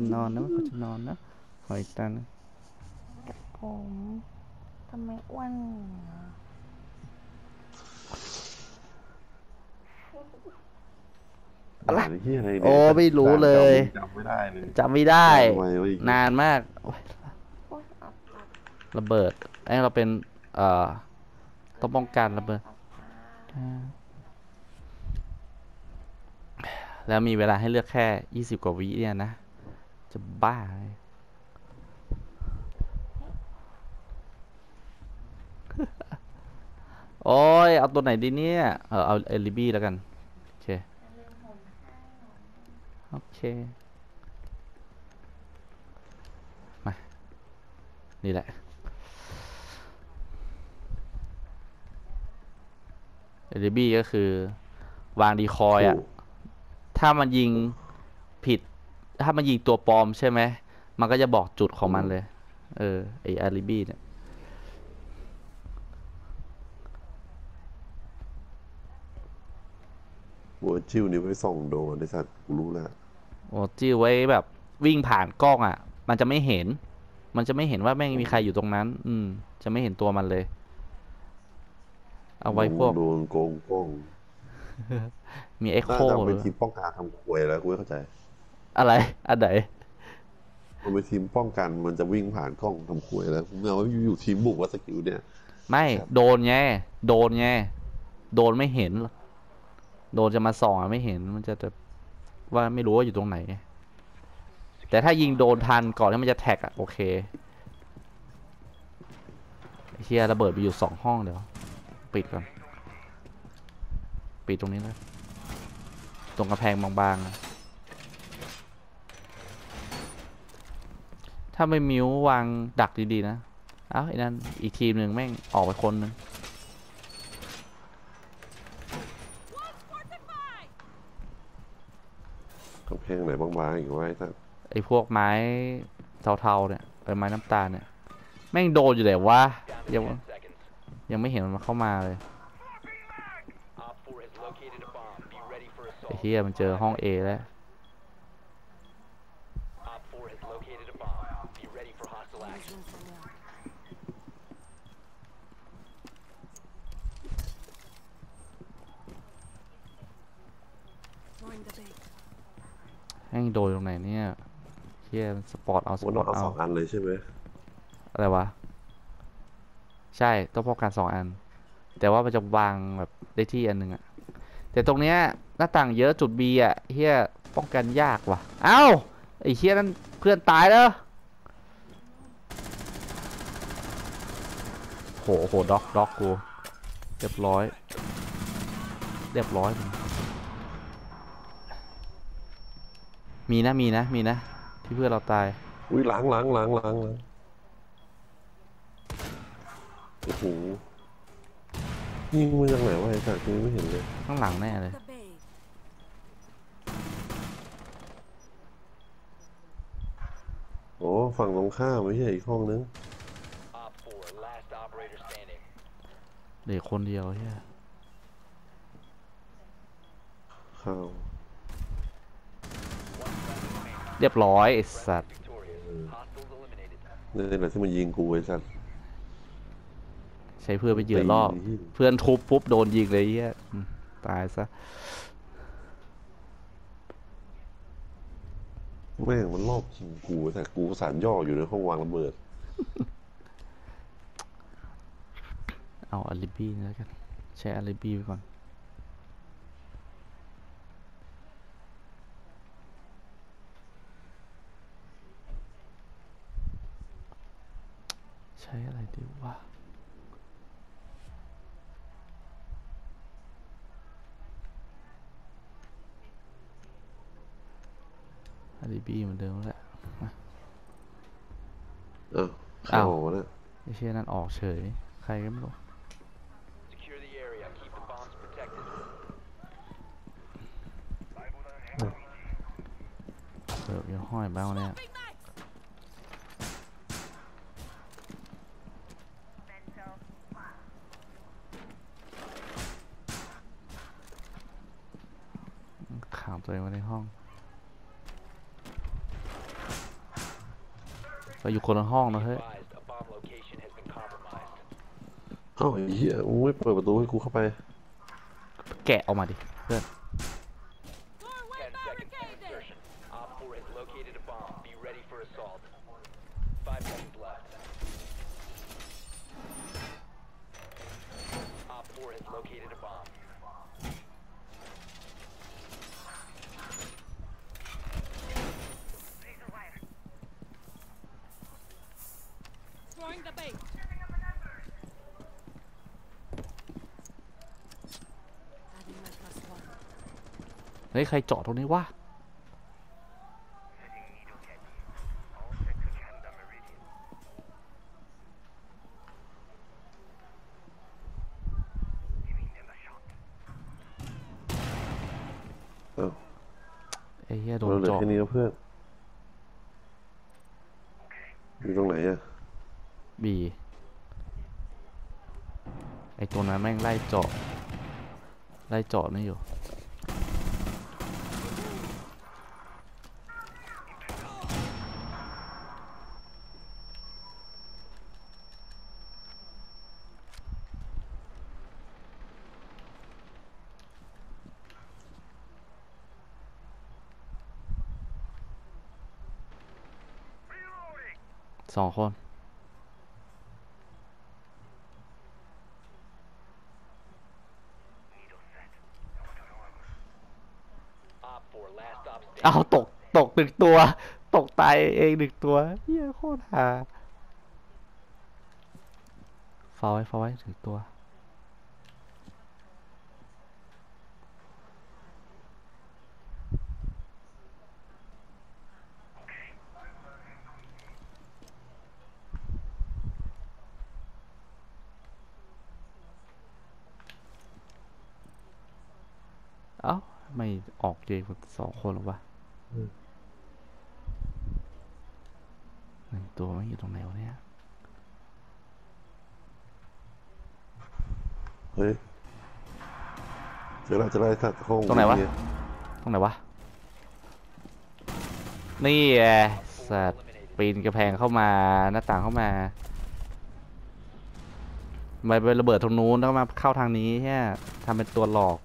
จะนอนนะมันก็จะนอนนะหอยตันผมทำไมอ้วนอย่างเงี้ยอะไรเหี้ยอะไรเนี่ยโอ้ไม่รู้เลยจำไม่ได้เลยจำไม่ได้ ทำไมวะอีกนานมากโอ๊ยโอ๊ยอับอับระเบิดไอ้เราเป็นเอ่อต้องป้องกันระเบิดแล้วมีเวลาให้เลือกแค่ยี่สิบกว่าวิเนี่ยนะ จะบ้าเลยโอ้ย เอาตัวไหนดีเนี่ย เออเอาเอลิบี้แล้วกัน โอเค โอเค มา นี่แหละ เอลิบี้ก็คือ วางดีคอยอะ ถ้ามันยิงผิด ถ้ามันยิงตัวปลอมใช่ไหม มันก็จะบอกจุดของมันเลย เออไออาริบี้เนี่ยหัวจิ้วนี่ไว้ส่องโดนไอ้สัตว์กูรู้แล้วโอ้จิ้วไว้แบบวิ่งผ่านกล้องอะ มันจะไม่เห็น มันจะไม่เห็นว่าแม่งมีใครอยู่ตรงนั้น อืม จะไม่เห็นตัวมันเลย เอาไว้พวก โดนโกงกล้องมีเอ็กน่าโคจะเป็นทีมป้องกันทำควยแล้วกูไม่เข้าใจ อะไร อันไหนมันเป็นทีมป้องกันมันจะวิ่งผ่านกล้องทำควยแล้วเงาว่าอยู่ทีมบุกว่าสกิลเนี่ย ไม่ครับโดนไงโดนไงโดนไม่เห็น โดนจะมาส่องอะไม่เห็นมันจะแบบว่าไม่รู้ว่าอยู่ตรงไหน แต่ถ้ายิงโดนทันก่อนที่มันจะแท็กอะโอเคไอ้เฮียระเบิดไปอยู่สองห้องเดี๋ยว ปิดก่อน ปิดตรงนี้เลยตรงกระแพงบางๆอะ ถ้าไม่มิววางดักดีๆนะ เอ้าไอ้นั่นอีกทีมหนึ่งแม่งออกไปคนหนึงกำแพงไหนบางๆอีกไว้สัตว์ไอ้พวกไม้เทาๆเนี่ยไอ้ไม้น้ำตาลเนี่ย แม่งโดนอยู่ไหนวะยังยังไม่เห็นมันเข้ามาเลย Op 4 has located a bomb. Be ready for ไอ้ assault. เฮียมันเจอห้อง A แล้ว แม่งโดนตรงไหนเนี่ยเฮียมันสปอร์ตเอาสมันปอต้อร์ตงเอาเอาสองอันเลยใช่ไหมอะไรวะ ใช่ต้องป้องกันสองอัน แต่ว่ามันจะวางแบบได้ที่อันหนึ่งอะแต่ตรงเนี้ยหน้าต่างเยอะจุด B อะเฮียป้องกันยากว่ะ เอ้าไอ้เฮียนั่นเพื่อนตายแล้วโหโหด็อกด็อกกู เรียบร้อย เรียบร้อยมึง มีนะมีนะมีนะ ที่เพื่อนเราตาย อุ้ยล้างล้างล้างล้างล้างโอ้โหยิงมาจากไหนวะไอ้สัตว์กูไม่เห็นเลย ข้างหลังแน่เลย โอ้ฝั่งตรงข้ามไม่ใช่อีกห้องนึง Op 4, last operator standing. เหลือคนเดียวเฮียข้าว เรียบร้อยไอ้สัตว์ Victorious. Hostiles eliminated. นี่แหละที่มันยิงกูไอ้สัตว์ ใช้เพื่อนไปเหยื่อรอบตีเพื่อนทุบปุ๊บโดนยิงเลยเฮียอืมตายซะแม่งมันรอบยิงกูไอ้สัตว์กูสารย่ออยู่ในห้องวางระเบิด เอาอาลิบี้นี่แล้วกัน ใช้อาลิบี้ไปก่อน ช้อะไรดีวะอาลิบี้เหมือนเดิมแหละเอ้าเข้าอ้าววะเนี่ยไอ้เชี่ยนั่นออกเฉย ใครก็ไม่รู้ ตัวเองไว้ในห้องเราอยู่คนละห้องนะเฮ้ยเอ้าไเหี้ยมึงไเปิดประตูให้กูเข้าไป แกะออกมาดิเพื่อน ฮ้ยใครเจาะตรงนี้วะเอ้าไอ้เหี้ยโดนเราเหลือเจาะแค่นี้แล้วเพื่อน อยู่ตรงไหนอะบีไอ้ตัวนั้นแม่งไล่เจาะไล่เจาะนี่อยู่ ส องคน เอาตก ตกหนึ่งตัว ตกตายเองหนึ่งตัวเฮียโคตรหาฟาไว้ฟาไว้ถึงตัว เอ้าไม่ออกเกมกันสองคนหรอวะหนึ่งตัวไม่อยู่ตรงไหนวะเนี่ย เฮ้ยเจอแล้วเจอแล้วไอ้สัตว์ห้องตรงไหนวะเยตรงไหนวะ นี่แหละสัตว์ปีนกระแพงเข้ามาหน้าต่างเข้ามามาไประเบิดตรงนู้นแล้วมาเข้าทางนี้แค่ทำเป็นตัวหลอก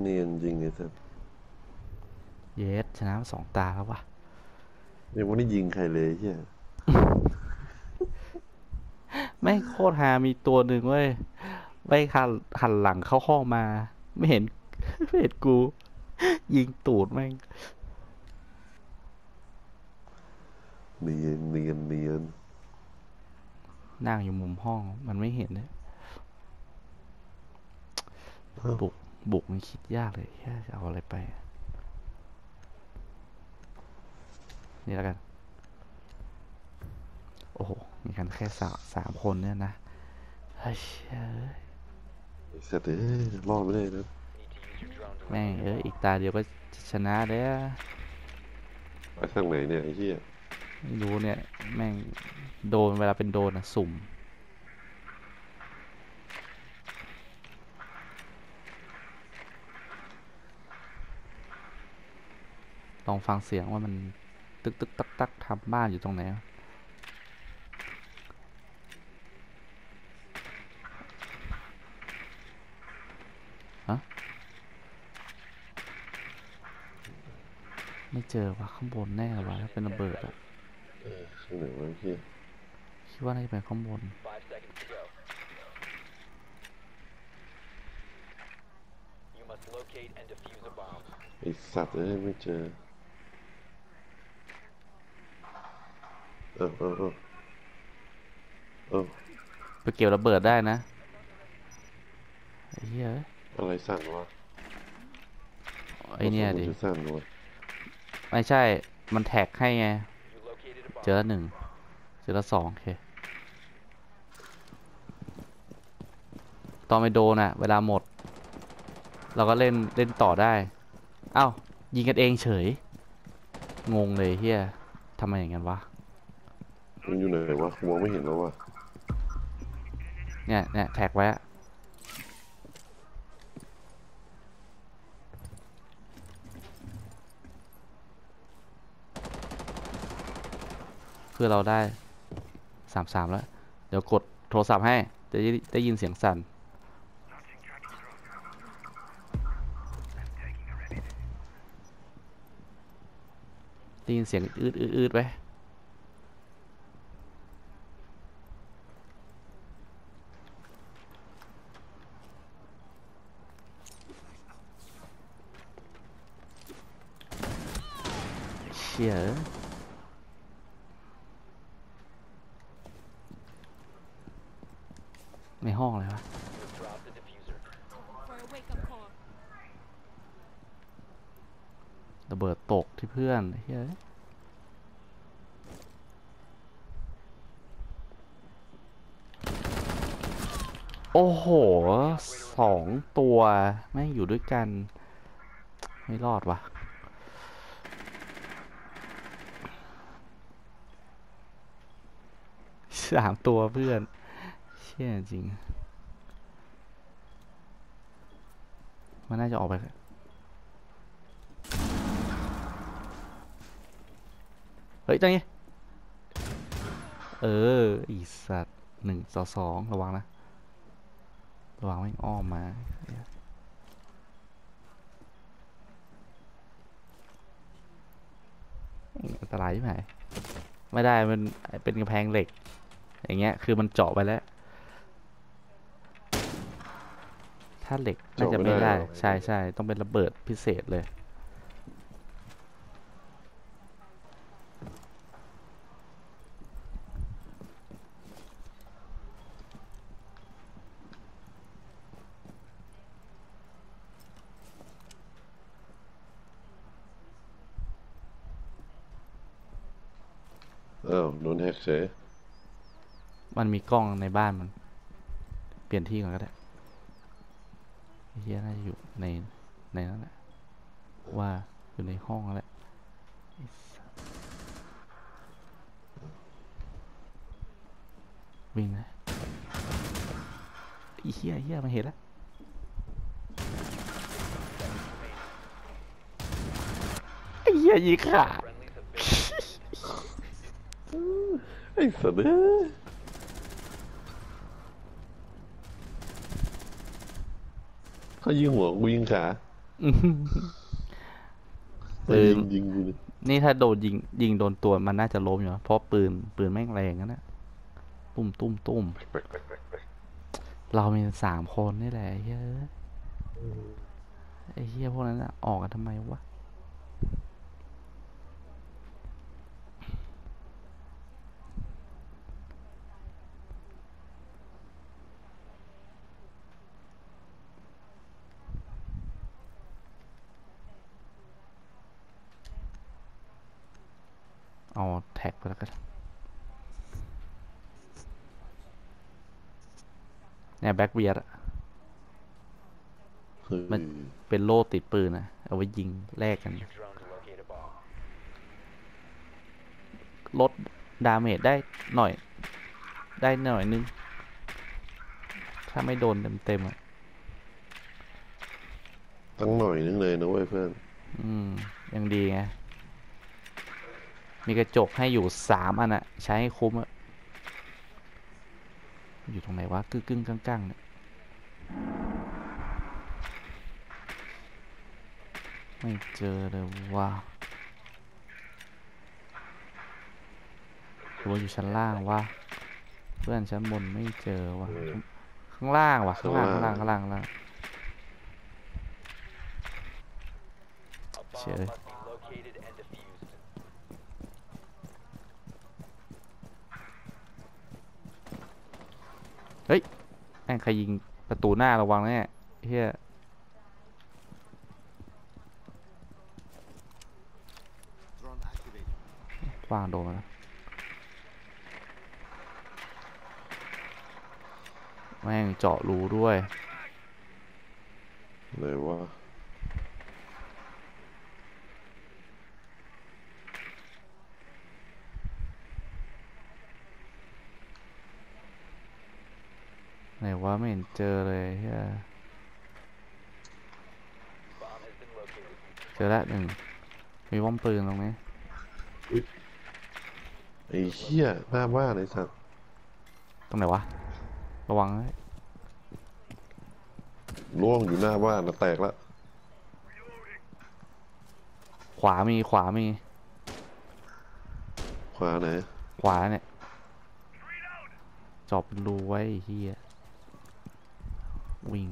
เนียนจริงไอ้สัตว์เยสชนะมาสองตาแล้ววะยังไม่ได้ยิงใครเลยไอ้เหี้ยไม่งโคตรฮามีตัวหนึ่งเว้ยไม่หันหันหลังเข้าห้องมา ไม่เห็น ไม่เห็นกู ยิงตูดแม่งเนียนเนียนเนียนนั่งอยู่มุมห้องมันไม่เห็นเลยบุก บุกมันคิดยากเลยแค่จะเอาอะไรไป นี่แล้วกัน โอ้โห มีกันแค่สามสามคนเนี่ยนะ เฮ้ยเอ้ยไอ้สัตว์เอ้ยรอดไม่ได้นะ Need to use your drone to แม่งเอ้ยอีกตาเดียวก็จะชนะแล้วไปทางไหนเนี่ยไอ้เหี้ยไม่รู้เนี่ย แม่งโดนเวลาเป็นโดนอะสุ่ม ลองฟังเสียงว่ามันตึกตึกตักตักทำบ้านอยู่ตรงไหนอะฮะไม่เจอว่ะข้างบนแน่เลยวะถ้าเป็นระเบิดอะข้างไหนวะไอ้เหี้ยคิดว่าน่าจะเป็นข้างบน Five seconds to go. You must locate and defuse a bomb. ไอ้สัตว์เอ้ยไม่เจอ เออเออเออเออไปเกี่ยวระเบิดได้นะไอ้เหี้ยเอ้ยอะไรสั่นวะไอเนี่ยดิมัจะสั่นวะไม่ใช่ มันแท็กให้ไง You located a bomb. เจอละหนึ่ง เจอละสองโอเคตอนไปโดนอะเวลาหมด เราก็เล่นเล่นต่อได้ เอ้า ยิงกันเองเฉย งงเลยเฮียทำไมอย่างนั้นวะ มันอยู่ไหนวะกูมองไม่เห็นแล้ววะเนี่ยเนี่ยแท็กไว้อะเพื่อเราได้สามสามแล้ว เดี๋ยวกดโทรศัพท์ให้ จะได้ได้ยินเสียงสั่นได้ยินเสียงอืดอืดอืดไว้ เชี่ยเอ้ยในห้องเลยวะระเบิดตกที่เพื่อนเฮ้ยโอ้โห สองตัว ไม่งอยู่ด้วยกัน ไม่รอดวะ สามตัวเพื่อน เชี่ยจริง มันน่าจะออกไปเฮ้ยตรงนี้ เออ อีสัตว์หนึ่งต่อสองระวังนะ ระวังไม่งอ้อมมา อันตรายใช่ไหม ไม่ได้ มันเป็นกำแพงเหล็ก อย่างเงี้ยคือมันเจาะไปแล้ว ถ้าเหล็กน่าจะไม่ได้ ใช่ใช่ต้องเป็นระเบิดพิเศษเลยอ้าวโดนแฮกเฉย มันมีกล้องในบ้านมัน เปลี่ยนที่ก่อนก็ได้เฮียน่าจะอยู่ในในนั้นแหละว่าอยู่ในห้องนั่นแหละไอ้สัสวิ่งนะอ้เฮียเฮียมันเห็นแล้วไอ้เฮียยิงขาไอ้สัตว์ เอ้ยเขายิงหัวกูยิงขาอื้อหือเออยิงยิงกูเลยนี่ถ้าโดนยิง ยิงโดนตัวมันน่าจะล้มอยู่นะเพราะปืนปืนแม่งแรงนะเนี่ยตุ้มตุ้มตุ้มเรามีสามคนนี่แหละไอ้เฮ้ยไอ้เฮียพวกนั้นอะออกกันทำไมวะ เอาแท็กไปแล้วกันเนี่ย Blackbeard เฮ้ยมันเป็นโล่ติดปืนนะเอาไว้ยิงแลกกัน your drone to locate a bomb. ลด damage ได้หน่อย ได้หน่อยนึง ถ้าไม่โดนเต็มๆอะตั้งหน่อยนึงเลยนะเว้ยเพื่อน อืม ยังดีไง มีกระจกให้อยู่สามอันอะใช้ให้คุ้มอะอยู่ตรงไหนวะกึ่งกึ่งกลางกลางๆเนี่ยไม่เจอเลยว่าหรือว่าอยู่ชั้นล่างวะเพื่อนชั้นบนไม่เจอวะข้างล่างวะข้างล่างข้างล่างข้างล่างข้างล่าง A bomb Sure. แม่งใครยิงประตูหน้าระวังแน่เฮียวางโดนนะแม่งเจาะรูด้วย เลยว่า ไหนว่าไม่เห็นเจอเลยเฮีย Bomb has been located. เจอแล้วหนึ่งมีว่อมปืนตรงนี้ไอ้เหี้ยหน้าบ้านไอ้สัตว์ตรงไหนวะ ระวังนะล่วงอยู่หน้าบ้านนะแตกละขวามีขวามี ขวาไหน ขวาเนี่ยจอบเป็นรูไว้ไอ้เฮีย วิ่ง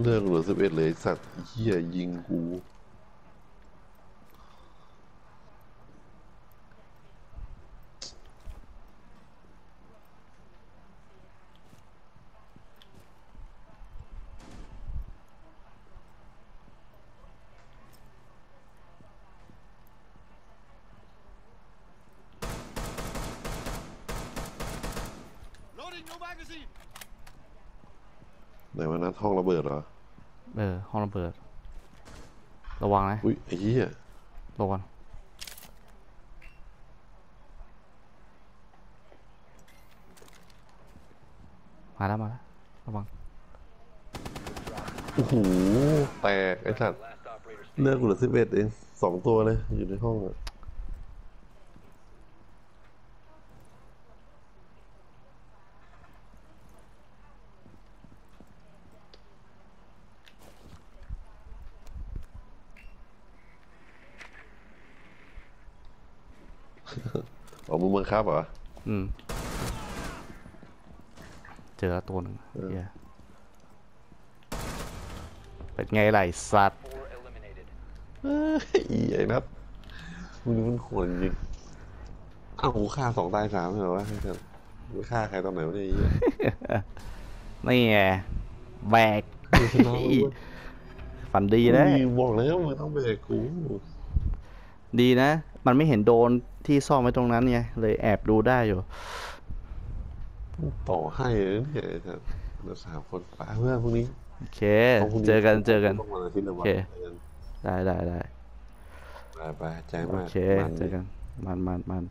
เลือกเหลือสิบเอ็ดเลยสัตว์เหี้ยยิงกู ไหนวันนั้นห้องระเบิดเหรอ เออ ห้องระเบิด ระวังนะอุ้ยไอ้เหี้ยระวังมาแล้วมาแล้วระวังโอ้โหแตกไอ้สัตว์ Last operator เลือกเหลือสิบเอ็ดเองสองตัวเลยอยู่ในห้องอะ อ๋อมึงบังคับเหรอ อืม เจอแล้วตัวหนึ่งเออ เหี้ยเป็นไงไหลสัตว์ four eliminated. เอ้ยอีไอ้นัทมึงนี่มันโหดจริงอ้าวกูฆ่าสองตายสามเหรอวะไอ้สัตว์กูฆ่าใครตอนไหนวะเนี่ยไอ้เหี้ย นี่ไงแบกชนะเว้ย ฝันดีนะ มึงบอกแล้วมึงต้องเบรกกู ดีนะ มันไม่เห็นโดนที่ซ่อนไว้ตรงนั้นไงเลยแอบดูได้อยู่ ต่อให้เลยเนี่ยไอ้สัตว์เหลือสามคนป้าเพื่อนพรุ่งนี้โอเค พรุ่งเจอกันเจอกันต้องวันอาทิตย์ละวันโอเคเจอกันได้ได้ได้ไปไปใจโอมากเค มันเจอกัน มันมันมัน